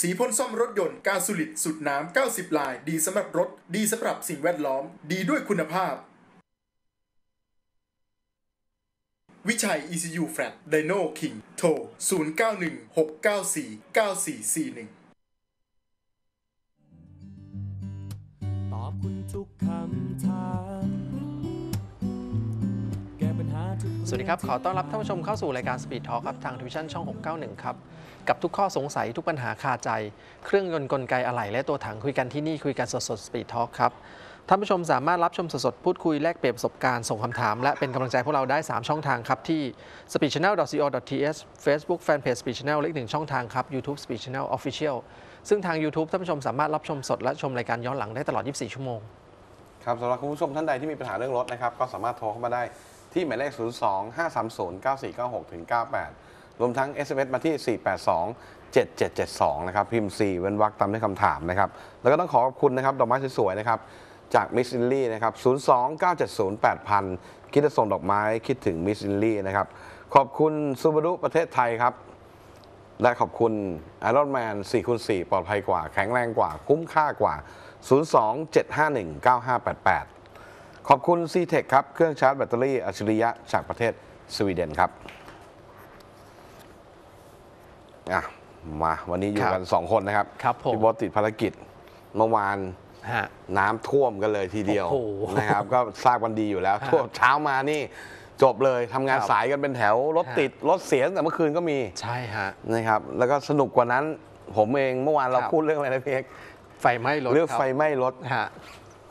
สีพ่นซ่อมรถยนต์กาสุลิดสุดน้ำ 90 ลาย ดีสำหรับรถ ดีสำหรับสิ่งแวดล้อม ดีด้วยคุณภาพ วิชัย ECU Flat Dino King โทร 0916949441 ตอบคุณทุกคำถามแก้ปัญหาทุก สวัสดีครับ ขอต้อนรับท่านผู้ชมเข้าสู่รายการ Speed Talk ครับทางทวิชั่นช่อง 691 ครับ กับทุกข้อสงสัยทุกปัญหาคาใจ เครื่องยนต์กลไกอะไหล่และตัวถังคุยกันที่นี่คุยกันสดๆ Speed Talk ครับท่านผู้ชมสามารถรับชมสดๆ พูดคุยแลกเปลี่ยนประสบการณ์ส่งคำถาม และเป็นกำลังใจพวกเราได้ 3 ช่องทางครับ ที่ speedchannel.co.th Facebook Fanpage Speed Channel และอีกหนึ่งช่องทางครับ YouTube Speed Channel Official ซึ่งทาง YouTube ท่านผู้ชมสามารถรับชมสดและชมรายการย้อนหลังได้ตลอด 24 ชั่วโมง ครับสำหรับคุณผู้ชมท่านใดที่มีปัญหาเรื่องรถนะครับ ก็สามารถโทรเข้ามาได้ ที่หมายเลข 02 530 9496ถึง98 รวมทั้ง SMS มาที่ 482 7772 นะครับ พิมพ์ 4 เว้นวรรคตามด้วยคำถามนะครับ แล้วก็ต้องขอขอบคุณนะครับ ดอกไม้สวยๆนะครับ จาก Miss Lily นะครับ 02 970 8000 คิดจะส่งดอกไม้คิดถึง Miss Lily นะครับ ขอบคุณ Subaru ประเทศไทยครับ และขอบคุณ Iron Man 4คูณ4ปลอดภัยกว่า แข็งแรงกว่า คุ้มค่ากว่า 02-751-9588 ขอบคุณ c t e c h ครับ เครื่องชาร์จแบตเตอรี่อัจฉริยะจากประเทศสวีเดนครับอะมาวันนี้อยู่กัน 2 คนนะครับครับผมพี่บอสติดภารกิจเมื่อวานฮะน้ำท่วมกันเลยทีเดียวโอ้โหนะครับ ก็ทราบกันดีอยู่แล้วฮะท่วมเช้ามานี่จบเลยทำงานครับสายกันเป็นแถว รถฮะติด รถเสียตั้งแต่เมื่อคืนก็มีใช่ฮะนะครับ แล้วก็สนุกกว่านั้น ผมเองเมื่อวานเราครับพูดเรื่องอะไรนะพี่เอกไฟไหม้รถเรื่องคบไฟไหม้รถฮะ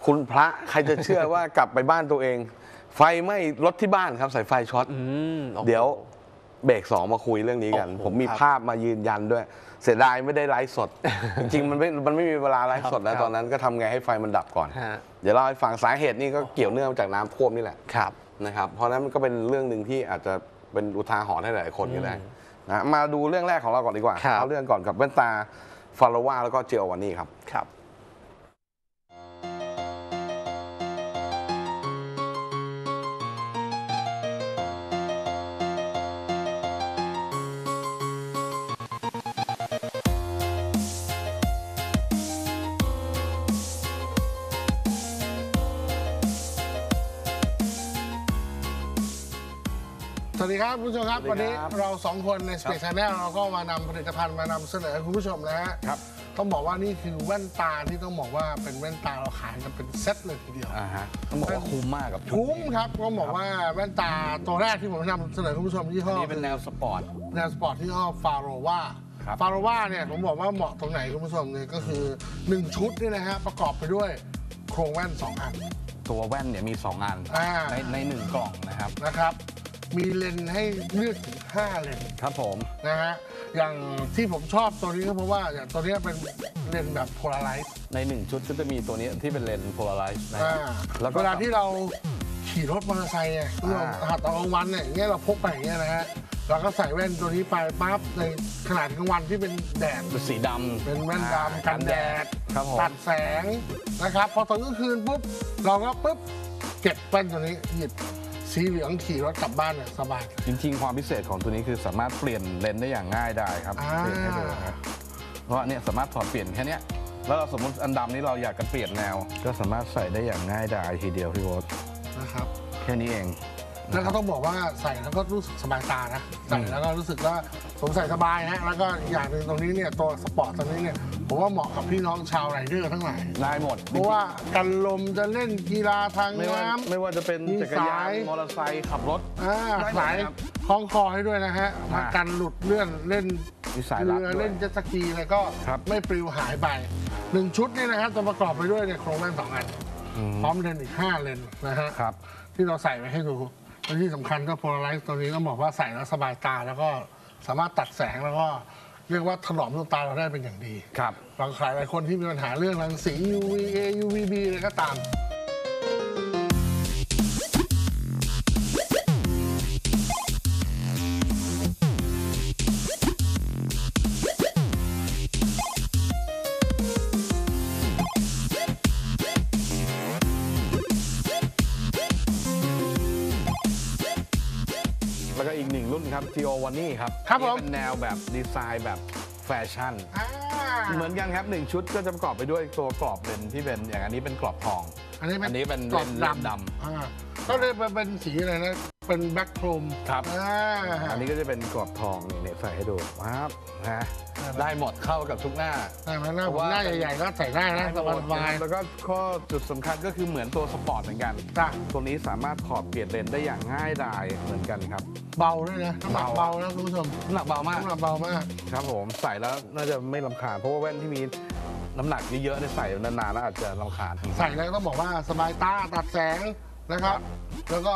คุณพระใครจะเชื่อว่ากลับไปบ้านตัวเอง ไฟไหม้รถที่บ้านครับสายไฟช็อตอืมโอ้โหเดี๋ยวเบรกสองมาคุยเรื่องนี้กันโอ้โหผมมีครับภาพมายืนยันด้วย เสียดายไม่ได้ไลฟ์สด จริงๆ มันไม่มันไม่มีเวลาไลฟ์สดคแล้รัวบตอนนั้นก็ทำไงให้ไฟมันดับก่อนฮะเดี๋ยวเราให้ฟังสาเหตุนี่ก็เกี่ยวเนื่องมาจากน้ำท่วมนี่แหละครับนะครับ เพราะฉะนั้นมันก็เป็นเรื่องหนึ่งที่อาจจะเป็นอุทาหรณ์ให้หลายๆคนก็ได้อืมนะมาดูเรื่องแรกของเราก่อนดีกว่าครับเอาเรื่องก่อนกับแว่นตาฟาโรวาแล้วก็เจลวานี่ครับครับ สวัสดีครับคุณผู้ชมครับ สวัวันสดีนี้ครับเราสองคนใน Space Channel เราก็มานำผลิตภัณฑ์มานำเสนอคุณผู้ชมนะฮะครับ ต้องบอกว่านี่คือแว่นตาที่ต้องบอกว่าเป็นแว่นตาเราขายกันเป็นเซตเลยทีเดียว อ่าฮะต้องบอกว่าคุ้มมากกับชุดคุ้มนี้ครับต้องบอกว่าแว่นตาตัวแรกที่ผมนำเสนอคุณผู้ชมยี่ห้อนี่เป็นแนวสปอร์ต แนวสปอร์ตยี่ห้อฟาโรวาครับ ฟาโรวาเนี่ยผมบอกว่าเหมาะตรงไหนคุณผู้ชมเนี่ยก็คือ 1 ชุดเนี่ยนะฮะประกอบไปด้วยโครงแว่น 2 อัน ตัวแว่นเนี่ยมี 2 อัน อ่า ในในหนึ่งกล่องนะครับ นะครับ มีเลนส์ให้เลือกถึง5เลนส์ครับผม นะฮะ อย่างที่ผมชอบตัวนี้ก็เพราะว่าอย่างตัวเนี้ยเป็นเลนส์แบบโพลาไรซ์ในหนึ่งชุดก็จะมีตัวนี้ที่เป็นเลนส์โพลาไรซ์นะครับอ่าแล้วก็ เวลาที่เราขี่รถมอเตอร์ไซค์ไงที่เราอ่าขับตอนกลางวันเนี่ยอย่างเงี้ยเราพกไปอย่างเงี้ยนะฮะเราก็ใส่แว่นตัวนี้ไปปั๊บในขนาดกลางวันที่เป็นแดดเป็นสีดำเป็นแว่นอ่าดำกันแดดครับผมตัดแสงนะครับ พอตอนกลางคืนปุ๊บ เราก็ปุ๊บเก็บแว่นตัวนี้หยิบ สีเหลืองขี่รถกลับบ้านเนี่ยสบาย จริงๆ ความพิเศษของตัวนี้คือสามารถเปลี่ยนเลนส์ได้อย่างง่ายดายครับอ่า เปลี่ยนให้ดูนะครับเพราะว่าเนี่ยสามารถถอดเปลี่ยนแค่เนี้ยแล้วเราสมมติอันดำนี้เราอยากจะเปลี่ยนแนว ก็สามารถใส่ได้อย่างง่ายดายทีเดียวพี่โบ๊ทนะครับ แค่นี้เอง แล้วก็ต้องบอกว่าใส่แล้วก็รู้สึกสบายตานะใส่แล้วก็รู้สึกว่าผมใส่สบายนะแล้วก็อีกอย่างหนึ่งตรงนี้เนี่ยตัวสปอร์ตตรงนี้เนี่ยผมว่าเหมาะกับพี่น้องชาวไรเดอร์ทั้งหลายได้หมด เพราะว่ากันลมจะเล่นกีฬาทางไม่ว่าน้ำ ไม่ว่าจะเป็นมีจักรยาสาน ย มอเตอร์ไซค์ขับรถ อ่าได้หมดสายนะครับคล้องคอให้ด้วยนะฮะอ่ากันหลุดเลื่อนเล่นมีสายรัดเรือด้วย เล่นเจ็ตสกีอะไรก็ครับไม่ปลิวหายไปหนึ่งชุดเนี่ยนะครับจะประกอบไปด้วยเนี่ยโครงแว่นสองอันพร้อมเลนส์อีก5เลนส์นะฮะครับ ที่เราใส่ไว้ให้ดู และที่สำคัญก็โพลาไรซ์ตัวนี้ต้องบอกว่าใส่แล้วสบายตา แล้วก็สามารถตัดแสงแล้วก็เรียกว่าถนอมดวงตาเราได้เป็นอย่างดีครับ บางใครหลายคนที่มีปัญหาเรื่องรังสี UVA UVB อะไรก็ตาม อีกหนึ่งรุ่นครับครับผม เป็นแนวแบบดีไซน์แบบแฟชั่น อ่าเหมือนกันครับหนึ่งชุดก็จะประกอบไปด้วยตัวกรอบเลนส์ที่เป็นอย่างอันนี้เป็นกรอบทอง อันนี้เป็นอันนี้เป็นกรอบเลนส์ดำ ดำอ่าก็เลยเป็นสีอะไรนะ เป็น black chrome ครับ อ่าอันนี้ก็จะเป็นกรอบทองนี่เนี่ยใส่ให้ดูครับนะครับได้หมดเข้ากับทุกหน้า ได้ไหมหน้าผมเพราะว่าหน้าใหญ่ๆก็ใส่ได้นะสบายหมดแล้วก็ข้อจุดสำคัญก็คือเหมือนตัวสปอร์ตเหมือนกันๆจ้ะตัวนี้สามารถถอดเปลี่ยนเลนส์ได้อย่างง่ายดายเหมือนกันครับ เบาด้วยนะน้ำหนักเบาเบานะคุณผู้ชมน้ำหนักเบามาก น้ำหนักเบามาก ครับผมใส่แล้วน่าจะไม่ลำคาญเพราะว่าแว่นที่มีน้ำหนักเยอะๆเนี่ยใส่นานๆแล้วอาจจะลำคาญ ใส่แล้วต้องบอกว่าสบายตาตัดแสง นะครับ แล้วก็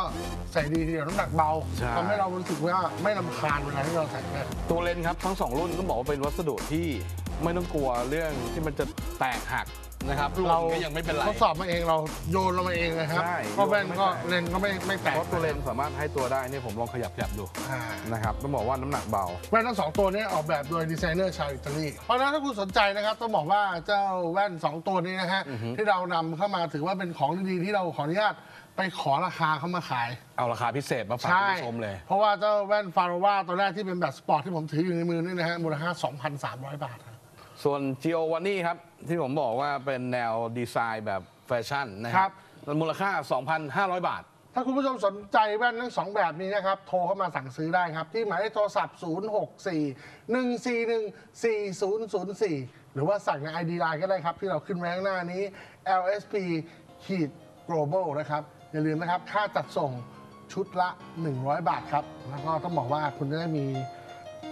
ใส่ดีทีเดียวน้ำหนักเบาใช่ ทำให้เรารู้สึกว่าไม่ลำคาญเวลาที่เราใส่นะตัวเลนส์ครับทั้งสองรุ่นต้องบอกว่าเป็นวัสดุที่ไม่ต้องกลัวเรื่องที่มันจะแตกหักนะครับหล่นก็ยังไม่เป็นไร ทดสอบมาเองเราโยนลงมาเองนะครับใช่ก็แว่นก็โยนไม่แตก เลนส์ก็ไม่ไม่แตกเพราะตัวเลนส์สามารถให้ตัวได้เนี่ยผมลองขยับขยับดูอ่า นะครับต้องบอกว่าน้ำหนักเบา แว่นทั้งสองตัวนี้ออกแบบโดยดีไซเนอร์ชาวอิตาลีเพราะฉะนั้นถ้าคุณสนใจนะครับต้องบอกว่าเจ้าแว่นสองตัวนี้นะฮะที่เรานำเข้ามาถือว่าเป็นของดีๆที่เราขออนุญาต ไปขอราคาเข้ามาขาย เอาราคาพิเศษมาฝากใช่คุณผู้ชมเลย เพราะว่าเจ้าแว่นฟาโรวาตัวแรกที่เป็นแบบสปอร์ตที่ผมถืออยู่ในมือนี่นะฮะมูลค่า 2,300 บาทครับส่วน g ิโอวานี่ครับ ที่ผมบอกว่าเป็นแนวดีไซน์แบบแฟชั่นนะคครัรับบ มูลค่า 2,500 บาท ถ้าคุณผู้ชมสนใจแว่นทั้งสองแบบนี้นะครับ โทรเข้ามาสั่งซื้อได้ครับ ที่หมายเลขโทรศัพท์ 064 141 4004 หรือว่าสั่งใน ID Line ก็ได้ครับ ที่เราขึ้นไว้ข้างหน้านี้ LSP ขีด global นะครับ อย่าลืมนะครับ ค่าจัดส่งชุดละ 100 บาทครับ แล้วก็ต้องบอกว่าคุณจะได้มี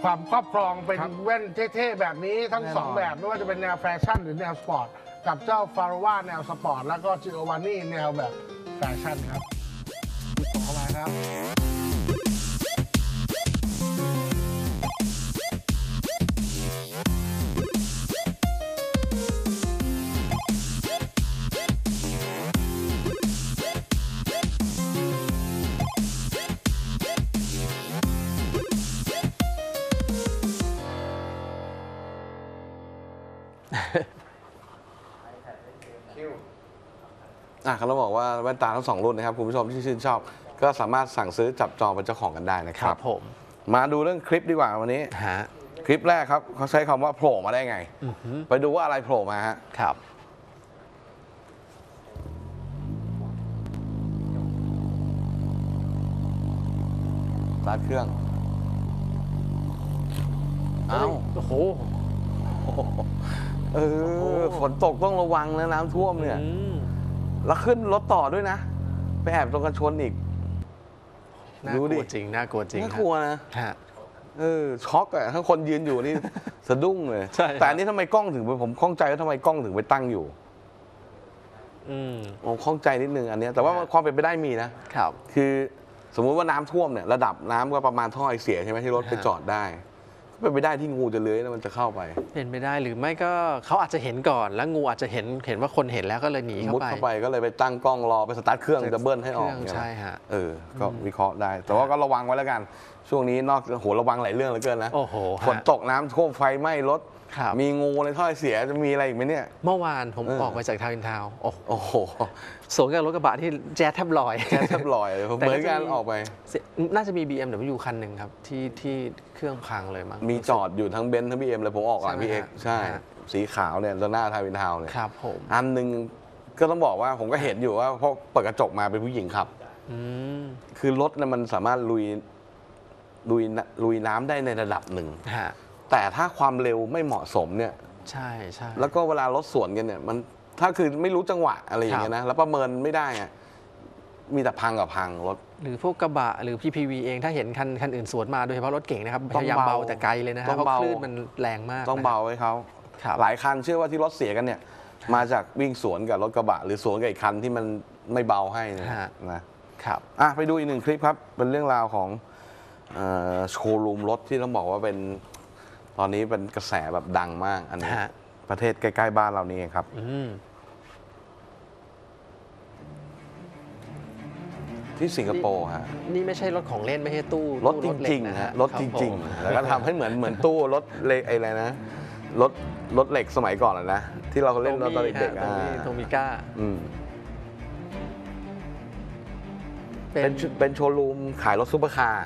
ความครอบครองเป็นครับแว่นเท่ๆ แบบนี้ทั้งแน่นอนสองแบบ ไม่ว่าจะเป็นแนวแฟชั่นหรือแนวสปอร์ต กับเจ้าฟาโรวาแนวสปอร์ต แล้วก็จิโอวานี่แนวแบบแฟชั่นครับติดต่อเข้ามาครับ อะเขาบอกว่าแว่นตาทั้งสองรุ่นนะครับคุณผู้ชมที่ชื่นชอบ ก็สามารถสั่งซื้อจับจองเป็นเจ้าของกันได้นะคครัรับ บผมมาดูเรื่องคลิปดีกว่าวันนี้ ฮะคลิปแรกครับเขาใช้คำว่าโผล่มาได้ไง อือหือไปดูว่าอะไรโผล่มาฮะ ครับ สตาร์ทเครื่อง เอ้า โอ้โห เออ ฝนตกต้องระวังนะน้ำท่วมเนี่ย อืมแล้วขึ้นรถต่อด้วยนะ ไปแอบตรงกันชนอีก น่าดูกดิ ลัวจริงน่ากลัวจริงน่ากลัวนะ ฮะ เออช็อกอะถ้าคนยืนอยู่นี่ สะดุ้งเลย ใช่ครับ แต่อันนี้ทำไมกล้องถึงไปผมข้องใจว่าทำไมกล้องถึงไปตั้งอยู่ อืมผมข้องใจนิดนึงอันเนี้ยแต่ว่าฮะความเป็นไปได้มีนะ ครับ คือสมมุติว่าน้ำท่วมเนี่ยระดับน้ำก็ประมาณท่อไอเสียใช่ไหมที่รถไปฮะจอดได้ก็ เป็นไปได้ที่งูจะเลื้อยแล้วมันจะเข้าไปเป็นไปได้หรือไม่ก็เขาอาจจะเห็นก่อน แล้วงูอาจจะเห็นเห็นว่าคนเห็นแล้วก็เลยหนีเข้ามุดไป เข้าไปก็เลยไปตั้งกล้องรอไปสตาร์ทเครื่องจะเบิ้ลให้ออกเครื่องเนี่ยใช่ฮะ เออ ก็วิเคราะห์ได้ แต่ว่าก็ระวังไว้แล้วกัน ช่วงนี้นอกโหระวังหลายเรื่องเหลือเกินนะโอ้โหฮะ ฝนตกน้ำท่วมไฟไหม้รถ ครับ มีงูในท่อไอเสียจะมีอะไรอีกไหมเนี่ย เมื่อวานผมเออ ออกไปจากทาวน์อินทาวน์โอ้โหโอ้โหสวนกับรถกระบะที่แจ๊สแทบลอย แค่แทบลอยเลยเหมือนกันออกไป เสียน่าจะมี BMW คันหนึ่งครับ ที่ที่เครื่องพังเลยมั้ง มีจอดอยู่ทั้งเบนซ์ทั้งบีเอ็มเลยผมออกก่อนใช่ไหมพี่เอกฮะใช่ ฮะ สีขาวเนี่ยด้านหน้าทาวน์อินทาวน์เนี่ยครับผมอันหนึ่งก็ต้องบอกว่าผมก็เห็นอยู่ว่าเพราะเปิดกระจกมาเป็นผู้หญิงขับ อืมคือรถเนี่ยมันสามารถลุยลุยน้ำลุยน้ำได้ในระดับหนึ่ง ฮะ แต่ถ้าความเร็วไม่เหมาะสมเนี่ย ใช่ใช่แล้วก็เวลารถสวนกันเนี่ย มันถ้าคือไม่รู้จังหวะอะไรอย่างเงี้ยนะแล้วประเมินไม่ได้อะมีแต่พังกับพังรถ หรือพวกกระบะหรือ PPV เองถ้าเห็นคันคันอื่นสวนมาโดยเฉพาะรถเก่งนะครับต้พองยายามเบา เบาแต่ไกลเลยนะฮะต้องเพราะเบา คลื่นมันแรงมากต้องนะเบาให้เขาครับหลายคันเชื่อว่าที่รถเสียกันเนี่ย มาจากวิ่งสวนกับรถกระบะ หรือสวนกับอีกคันที่มันไม่เบาให้เนยฮะนะ ครับ อะไปดูอีกหนึ่งคลิปครับ เป็นเรื่องราวของเอ่อโชว์รูมรถที่ต้องบอกว่าเป็น ตอนนี้เป็นกระแสแบบดังมาก อันนี้ฮะ ประเทศใกล้ๆบ้านเรานี่เองครับ อืมที่สิงคโปร์ฮะนี่ไม่ใช่รถของเล่นไม่ใช่ตู้รถจตู้เหล็ริกงนะๆฮะฮะรถคบจริง ผมๆ แล้วก็ทำให้เหมือนเหมือนตู้รถเล็กไอ้อะไรนะรถรถเหล็กสมัยก่อนอะนะ ที่เราเล่นรถตอนเด็กๆโตอ่ามิโตมิก้าอืมเป็เป็นนเป็นโชว์รูมขายรถซุปเปอร์คาร์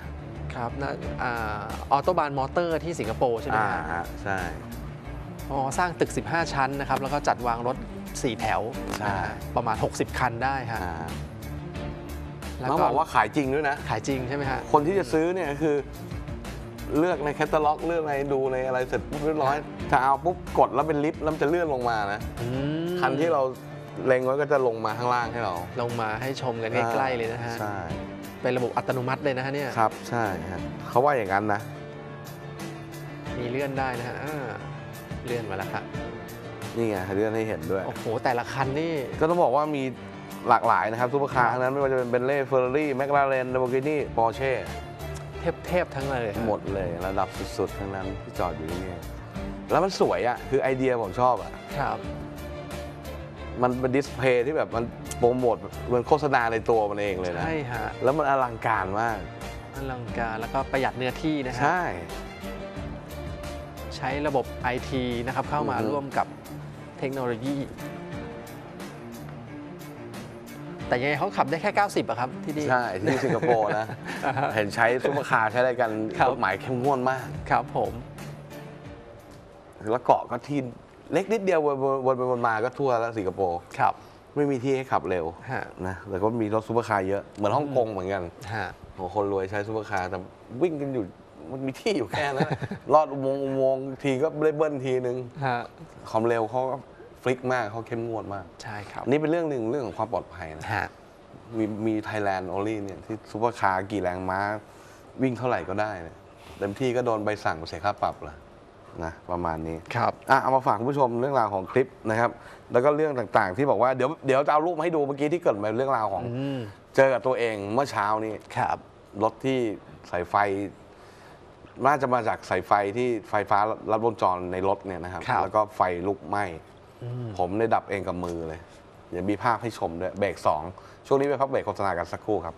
ครับนะอ่าออโตบานมอเตอร์ที่สิงคโปร์ใช่ไหมอ่าฮะฮะใช่โอ๋อสร้างตึก 15 ชั้นนะครับ แล้วก็จัดวางรถ 4 แถวใช่นะฮะประมาณ 60 คันได้ฮะอ่าแล้วต้องก็บอกว่าขายจริงด้วยนะ ขายจริงใช่ไหมฮะ คนที่จะซื้อเนี่ยคือเลือกในแคตตาล็อกเลือกในดูในอะไรเสร็จปุ๊บเรียบร้อยจะเอาปุ๊บกดแล้วเป็นลิฟต์แล้วมันจะเลื่อนลงมานะอืมคันที่เราเล็งไว้ก็จะลงมาข้างล่างให้เราลงมาให้ชมกันใกล้ๆเลยนะฮะ ใช่ เป็นระบบอัตโนมัติเลยนะฮะเนี่ยครับ ใช่ฮะเขาว่าอย่างนั้นนะ มีเลื่อนได้นะฮะอ่าเลื่อนมาแล้วครับนี่ไงเลื่อนให้เห็นด้วย โอ้โห แต่ละคันนี่ ก็ต้องบอกว่ามีหลากหลายนะครับซุปเปอร์คาร์ทั้งนั้นไม่ว่าจะเป็น Bentley Ferrari McLaren Lamborghini Porsche เทพๆทั้งนั้นเลยฮะหมดเลยระดับสุดๆ ทั้งนั้นที่จอดอยู่ที่นี่แล้วมันสวยอะคือไอเดียผมชอบอะครับ มันเป็น display ที่แบบมันโปรโมทเหมือนโฆษณาในตัวมันเองเลยนะใช่ฮะแล้วมันอลังการมากอลังการแล้วก็ประหยัดเนื้อที่นะฮะใช่ ใช้ระบบ IT นะครับเข้ามาอือฮึร่วมกับเทคโนโลยี แต่ยังไงเขาขับได้แค่ 90อะครับที่นี่ ใช่ที่สิงคโปร์นะอ่าฮะเห็นใช้ซุปเปอร์คาร์ใช้อะไรกันครับ กฎหมายเข้มงวดมาก ครับผม แล้วเกาะก็ที่ เล็กนิดเดียววนวนไปวนมาก็ทั่วแล้วสิงคโปร์ครับ ไม่มีที่ให้ขับเร็วฮะ นะแต่ก็มีรถซุปเปอร์คาร์เยอะเหมือนฮ่องกงเหมือนกันฮะโอ้คนรวยใช้ซุปเปอร์คาร์แต่วิ่งกันอยู่มันมีที่อยู่แค่นั้นลอดอุโมงค์อุโมงค์ทีก็ได้เบิ้ลทีนึงฮะความเร็วเขาก็ฟลิกมากเขาเข้มงวดมาก ใช่ครับอันนี้เป็นเรื่องหนึ่งเรื่องของความปลอดภัยนะฮะมีมี Thailand only เนี่ยที่ซุปเปอร์คาร์กี่แรงม้า วิ่งเท่าไหร่ก็ได้เนี่ยเต็มที่ก็โดนใบสั่งเสียค่าปรับละ นะประมาณนี้ครับอะเอามาฝากคุณผู้ชมเรื่องราวของคลิปนะครับ แล้วก็เรื่องต่างๆ ที่บอกว่าเดี๋ยวเดี๋ยวจะเอารูปมาให้ดูเมื่อกี้ที่เกิดมาเรื่องราวของอืมเจอกับตัวเองเมื่อเช้านี้ครับรถที่สายไฟน่าจะมาจากสายไฟที่ไฟฟ้าลัดวงจรในรถเนี่ยนะครับครับแล้วก็ไฟลุกไหม้อืมผมได้ดับเองกับมือเลยเดี๋ยวมีภาพให้ชมด้วยเบรกสองช่วงนี้ไปพักเบรกโฆษณากันสักครู่ครับ